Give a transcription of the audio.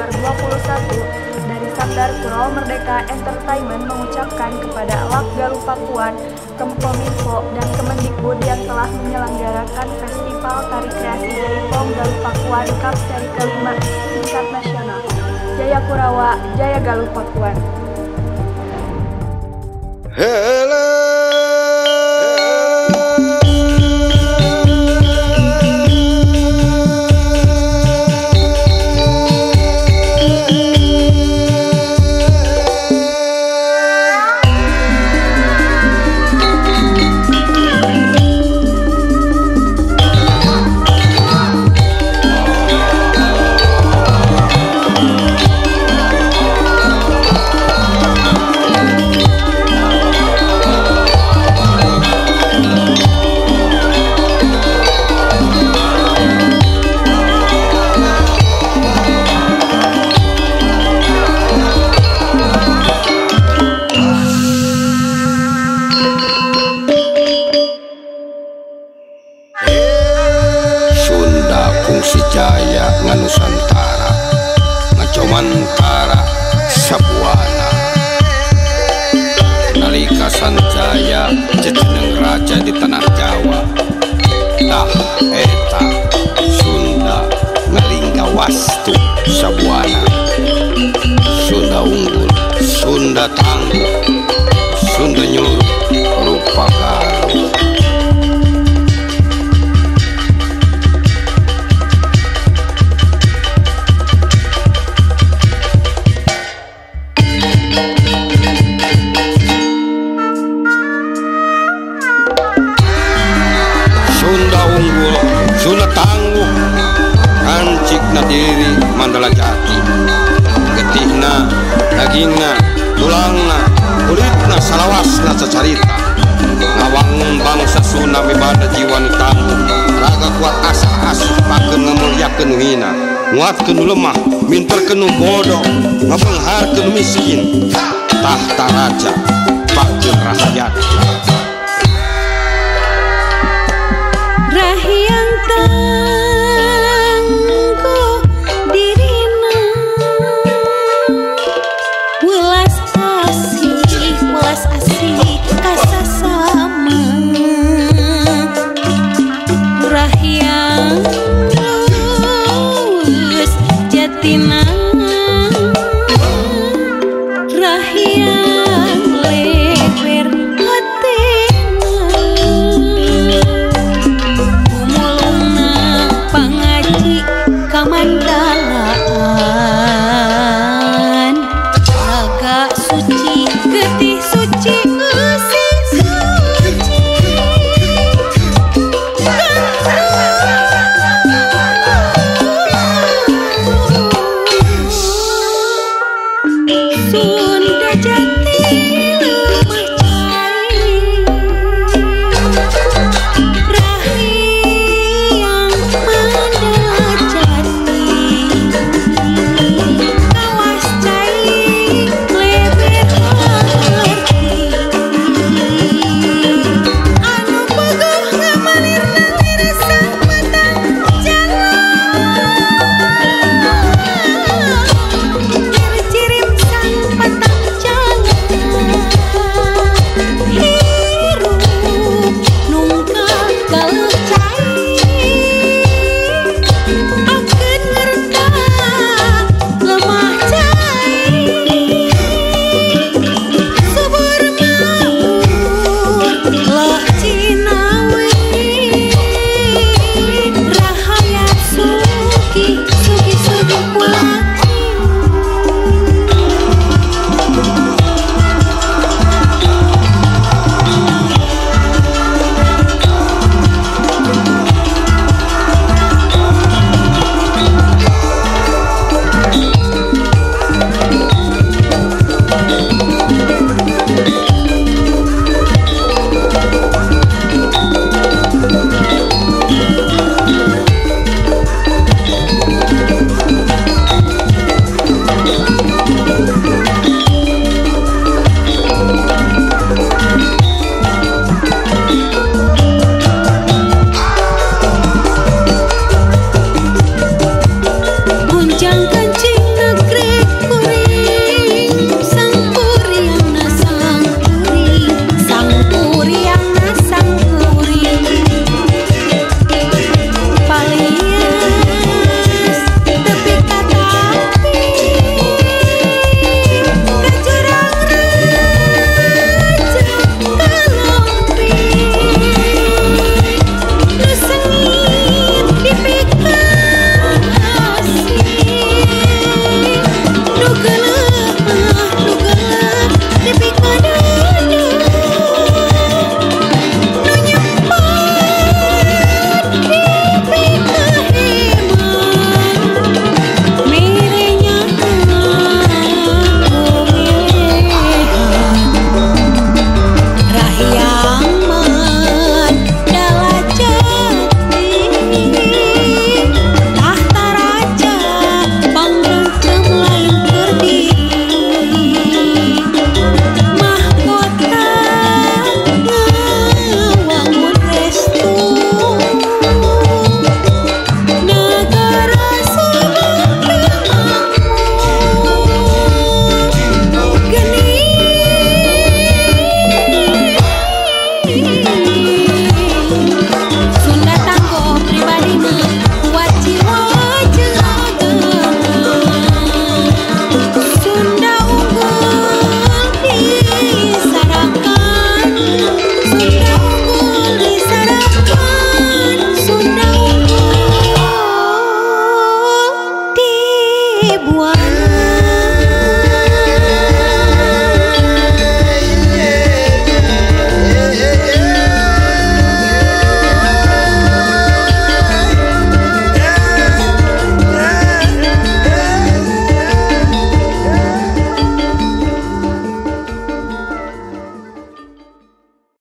nomor 21 dari Sabdar Kural Merdeka Entertainment mengucapkan kepada awak Galuh Pakuan, Kemkominfo, dan Kemendikbud yang telah menyelenggarakan Festival Tari Kreasi dari POM Galuh Pakuan Cup seri kelima tingkat nasional. Jaya Kurawa, Jaya Galuh Pakuan. Hello. Kungsi Jaya nga Nusantara ngacomantara Sabuana. Nalika Sanjaya jeneng raja di dagingna tulangna kulitna salawasna cacarita ngawangun bangsa tsunami pada jiwan tamu raga kuat asa asupakeun ngamulyakeun hina. Nguatkeun lemah minterkeun bodoh ngabeungharkeun miskin tahta raja pakeun rakyat. Rakyat Will I